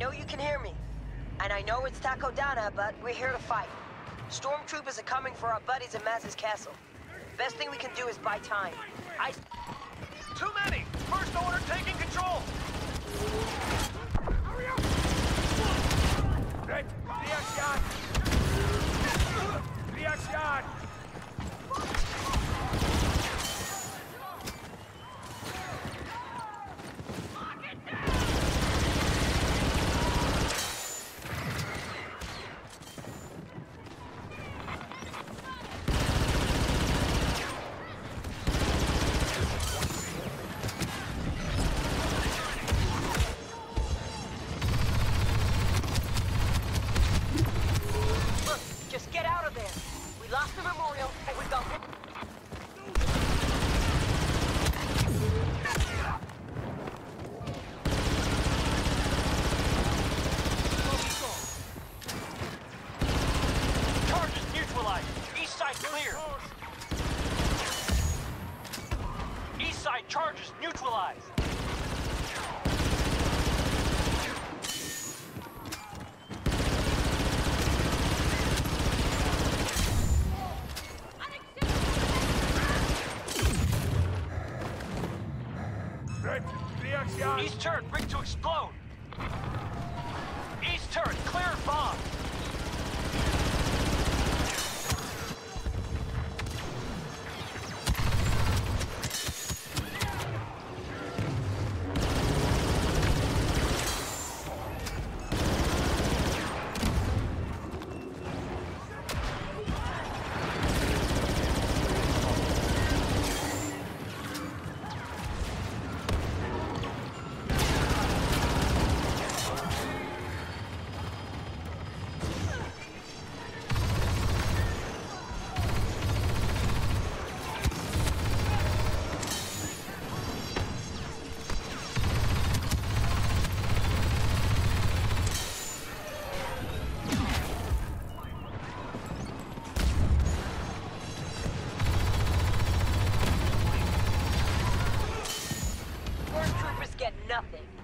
know you can hear me. And I know it's Takodana, but we're here to fight. Stormtroopers are coming for our buddies in Maz's castle. Best thing we can do is buy time. I... Too many! First Order taking control! East side clear! East side charges neutralized! East turret rig to explode! East turret clear bomb! Nothing.